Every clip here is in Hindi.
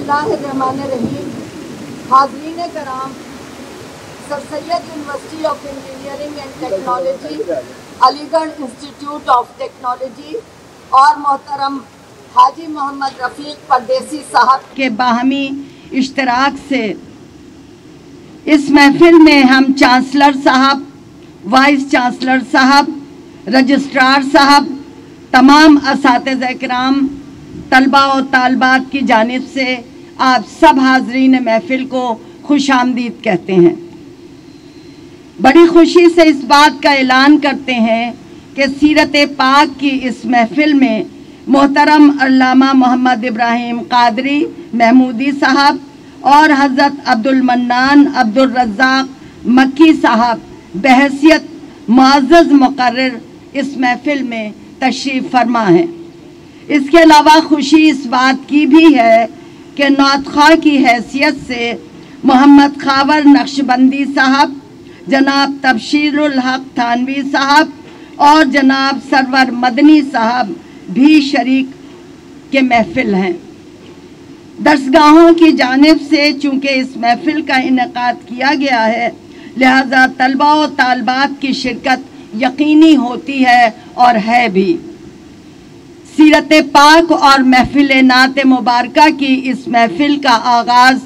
बिस्मिल्लाहिर्रहमानिर्रहीम हाजरीन कराम, sir Syed university of engineering and technology Aligarh institute of technology और मोहतरम हाजी मोहम्मद रफ़ीक परदेसी साहब के बाहमी इश्तराक से इस महफिल में हम चांसलर साहब, वाइस चांसलर साहब, रजिस्ट्रार साहब, तमाम इस कराम तलबा और तालबात की जानब से आप सब हाजरीन महफिल को खुश आमदीद कहते हैं। बड़ी खुशी से इस बात का ऐलान करते हैं कि सीरत पाक की इस महफिल में मोहतरम अल्लामा मोहम्मद इब्राहिम कादरी महमूदी साहब और हज़रत अब्दुल अब्दुलरजाक मक्की साहब बहसीत मुआज़ मुकर्र इस महफिल में तशरीफ़ फरमा हैं। इसके अलावा खुशी इस बात की भी है कि नौतखा की हैसियत से मोहम्मद खावर नक्शबंदी साहब, जनाब तबशीरुल हक थानवी साहब और जनाब सरवर मदनी साहब भी शरीक के महफिल हैं। दरसगाहों की जानब से चूँकि इस महफिल का इनका किया गया है, लिहाजा तलबा व तालबात की शिरकत यकीनी होती है और है भी। सीरत पाक और महफिल नात मुबारक की इस महफिल का आगाज़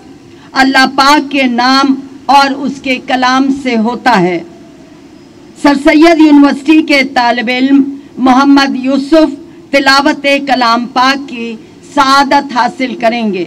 अल्लाह पाक के नाम और उसके कलाम से होता है। सर सैद यूनिवर्सिटी के तालब इल्म मोहम्मद यूसुफ तिलावत कलाम पाक की सादत हासिल करेंगे।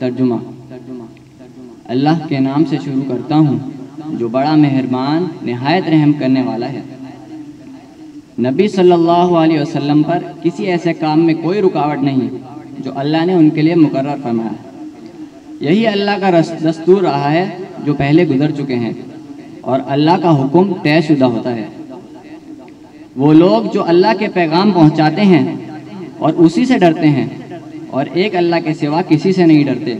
तर्जुमा अल्लाह के नाम से शुरू करता हूँ जो बड़ा मेहरबान नहायत रहम करने वाला है नबी सल्लल्लाहु अलैहि वसल्लम पर किसी ऐसे काम में कोई रुकावट नहीं जो अल्लाह ने उनके लिए मुकर्रर फरमाया यही अल्लाह का रस- दस्तूर रहा है जो पहले गुजर चुके हैं और अल्लाह का हुक्म तयशुदा होता है। वो लोग जो अल्लाह के पैगाम पहुंचाते हैं और उसी से डरते हैं और एक अल्लाह के सिवा किसी से नहीं डरते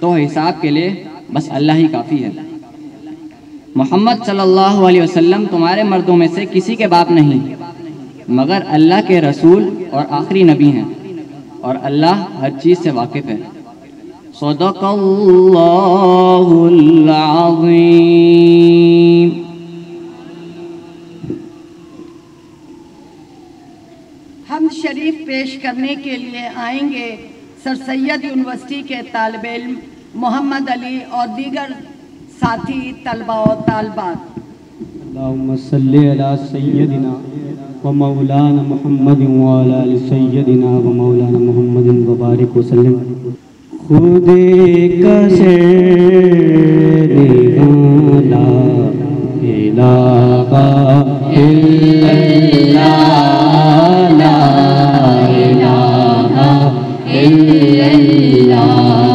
तो हिसाब के लिए बस अल्लाह ही काफ़ी है। मोहम्मद सल्लल्लाहु अलैहि वसल्लम तुम्हारे मर्दों में से किसी के बाप नहीं, मगर अल्लाह के रसूल और आखिरी नबी हैं और अल्लाह हर चीज़ से वाकिफ़ है। सदक़ल्लाहुल अज़ीम हम शरीफ पेश करने के लिए आएँगे सर सैयद यूनिवर्सिटी के तालब इल्म मोहम्मद अली और दीगर साथी तलबा और तालबात। सय्यदिना व मौलाना मुहम्मद सय्यदिना व मौलाना मुहम्मद व बारिक वसल्लम खुदे का शेर गाना इलाहा इल्लल्लाह ला इलाहा इल्लल्लाह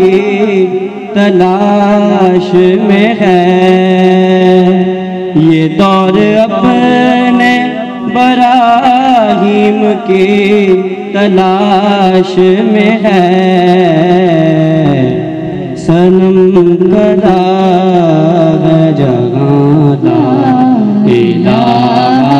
की तलाश में है। ये दौर अपने बराहीम की तलाश में है। सनम कदा है इलाहा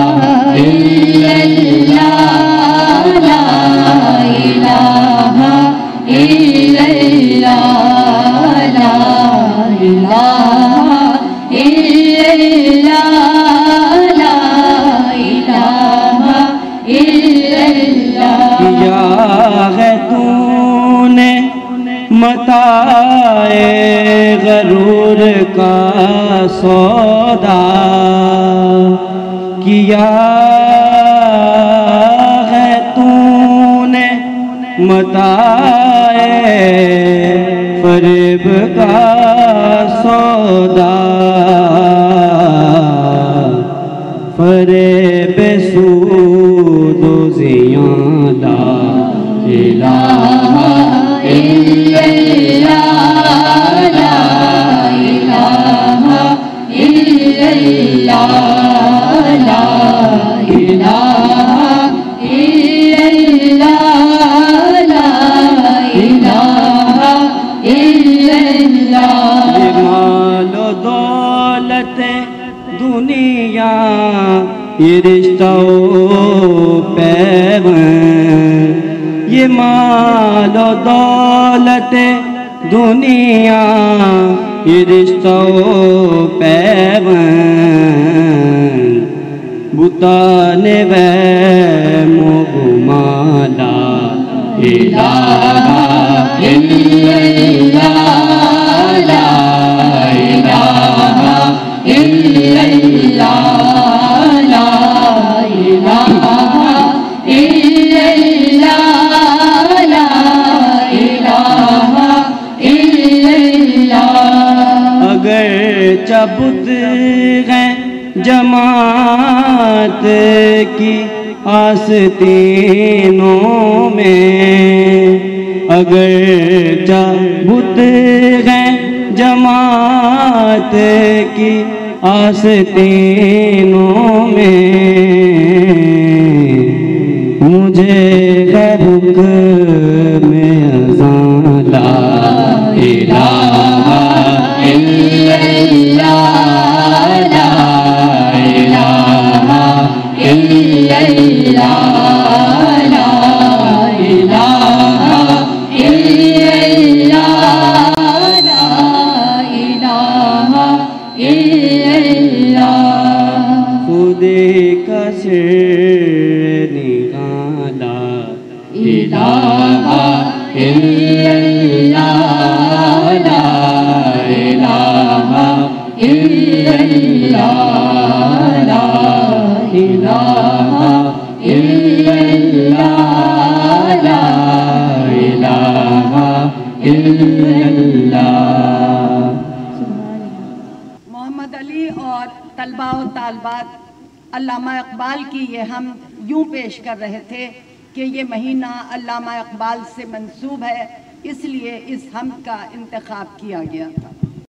का सौदा किया है तूने मताए फरेब का सौदा। फरेब सूदो जियादा इलाहा। ये मालो दौलत दुनिया, ये रिश्ता पैवन ये मालो दौलत दुनिया, ये रिश्तो पैवन बुताने वे चबुत हैं जमात की आस्तीनों में, अगर चबुत हैं जमात की आस्तीनों में, मुझे है हुक्म का सिर निकाला इलाहा इल्लल्लाह अल्लामा इकबाल की ये हम यूँ पेश कर रहे थे कि ये महीना अल्लामा इकबाल से मंसूब है, इसलिए इस हम का इंतखब किया गया था।